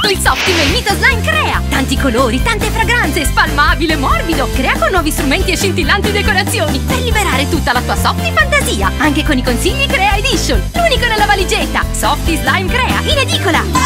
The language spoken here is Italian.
arrivato il Softy Mito Slime Crea! Tanti colori, tante fragranze, spalmabile, morbido! Crea con nuovi strumenti e scintillanti decorazioni per liberare tutta la tua Softy fantasia! Anche con i consigli Crea Edition! L'unico nella valigetta! Softy Slime Crea, in edicola!